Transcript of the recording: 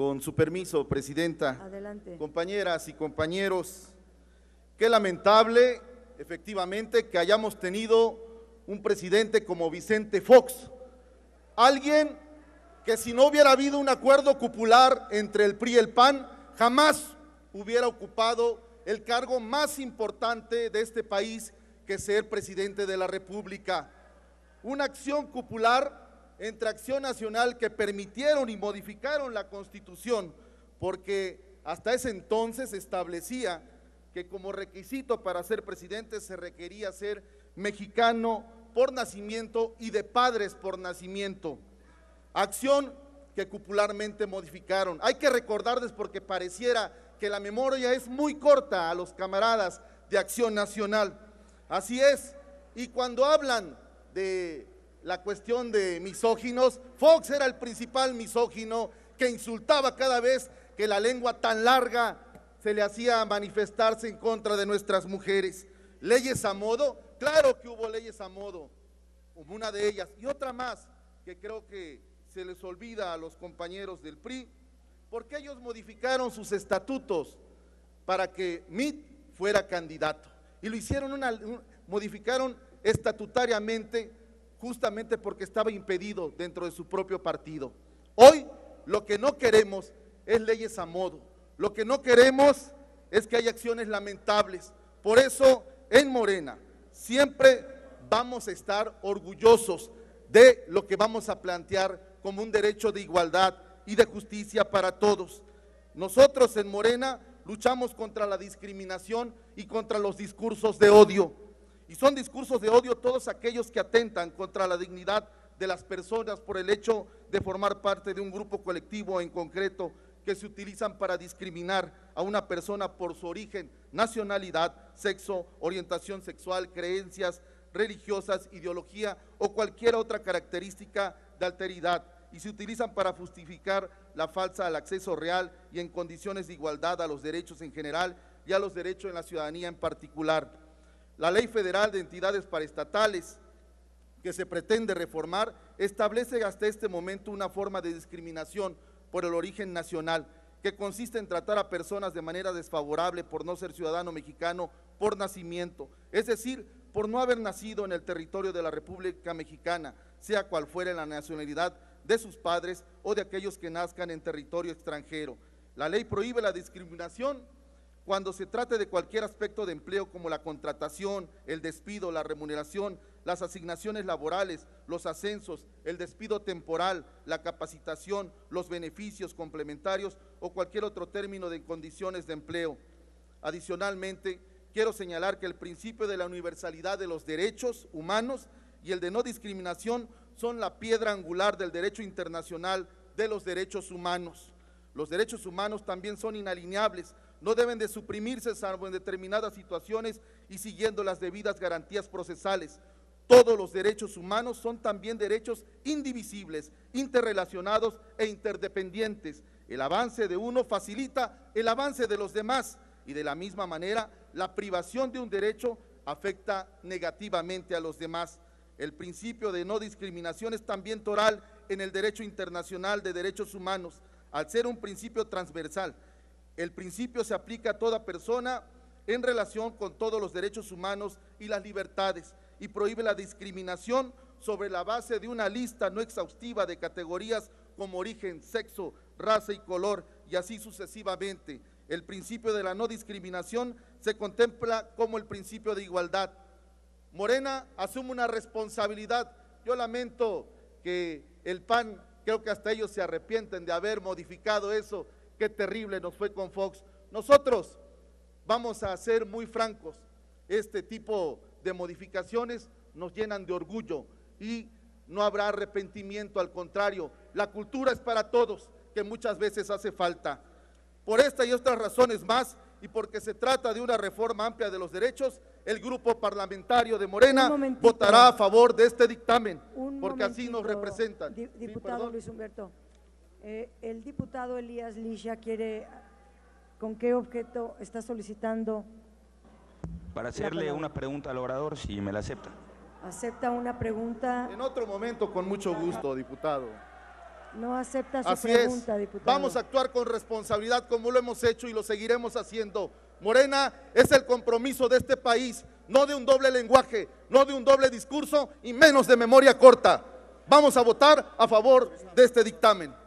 Con su permiso, Presidenta. Adelante. Compañeras y compañeros, qué lamentable, efectivamente, que hayamos tenido un presidente como Vicente Fox. Alguien que si no hubiera habido un acuerdo cupular entre el PRI y el PAN, jamás hubiera ocupado el cargo más importante de este país que ser presidente de la República. Una acción cupular entre Acción Nacional que permitieron y modificaron la Constitución, porque hasta ese entonces establecía que como requisito para ser presidente se requería ser mexicano por nacimiento y de padres por nacimiento. Acción que cupularmente modificaron. Hay que recordarles porque pareciera que la memoria es muy corta a los camaradas de Acción Nacional. Así es. Y cuando hablan de la cuestión de misóginos, Fox era el principal misógino que insultaba cada vez que la lengua tan larga se le hacía manifestarse en contra de nuestras mujeres. Leyes a modo, claro que hubo leyes a modo, como una de ellas, y otra más que creo que se les olvida a los compañeros del PRI, porque ellos modificaron sus estatutos para que MIT fuera candidato. Y lo hicieron, modificaron estatutariamente justamente porque estaba impedido dentro de su propio partido. Hoy lo que no queremos es leyes a modo, lo que no queremos es que haya acciones lamentables. Por eso en Morena siempre vamos a estar orgullosos de lo que vamos a plantear como un derecho de igualdad y de justicia para todos. Nosotros en Morena luchamos contra la discriminación y contra los discursos de odio. Y son discursos de odio todos aquellos que atentan contra la dignidad de las personas por el hecho de formar parte de un grupo colectivo en concreto que se utilizan para discriminar a una persona por su origen, nacionalidad, sexo, orientación sexual, creencias religiosas, ideología o cualquier otra característica de alteridad y se utilizan para justificar la falsa al acceso real y en condiciones de igualdad a los derechos en general y a los derechos en la ciudadanía en particular. La Ley Federal de Entidades Paraestatales que se pretende reformar establece hasta este momento una forma de discriminación por el origen nacional que consiste en tratar a personas de manera desfavorable por no ser ciudadano mexicano por nacimiento, es decir, por no haber nacido en el territorio de la República Mexicana, sea cual fuera la nacionalidad de sus padres o de aquellos que nazcan en territorio extranjero. La ley prohíbe la discriminación cuando se trate de cualquier aspecto de empleo como la contratación, el despido, la remuneración, las asignaciones laborales, los ascensos, el despido temporal, la capacitación, los beneficios complementarios o cualquier otro término de condiciones de empleo. Adicionalmente, quiero señalar que el principio de la universalidad de los derechos humanos y el de no discriminación son la piedra angular del derecho internacional de los derechos humanos. Los derechos humanos también son inalineables, no deben de suprimirse salvo en determinadas situaciones y siguiendo las debidas garantías procesales. Todos los derechos humanos son también derechos indivisibles, interrelacionados e interdependientes. El avance de uno facilita el avance de los demás y de la misma manera la privación de un derecho afecta negativamente a los demás. El principio de no discriminación es también toral en el derecho internacional de derechos humanos, al ser un principio transversal el principio se aplica a toda persona en relación con todos los derechos humanos y las libertades y prohíbe la discriminación sobre la base de una lista no exhaustiva de categorías como origen, sexo, raza y color y así sucesivamente. El principio de la no discriminación se contempla como el principio de igualdad. Morena asume una responsabilidad. Yo lamento que el PAN, creo que hasta ellos se arrepienten de haber modificado eso Qué terrible nos fue con Fox. Nosotros vamos a ser muy francos. Este tipo de modificaciones nos llenan de orgullo y no habrá arrepentimiento, al contrario, la cultura es para todos, que muchas veces hace falta. Por esta y otras razones más, y porque se trata de una reforma amplia de los derechos, el grupo parlamentario de Morena votará a favor de este dictamen, porque así nos representan. Diputado Luis Humberto. Eh, el diputado Elías Lisha quiere, ¿con qué objeto está solicitando? Para hacerle una pregunta al orador, si me la acepta. ¿Acepta una pregunta? En otro momento, con mucho gusto, diputado. No acepta su Así pregunta, es. diputado. Vamos a actuar con responsabilidad como lo hemos hecho y lo seguiremos haciendo. Morena es el compromiso de este país, no de un doble lenguaje, no de un doble discurso y menos de memoria corta. Vamos a votar a favor de este dictamen.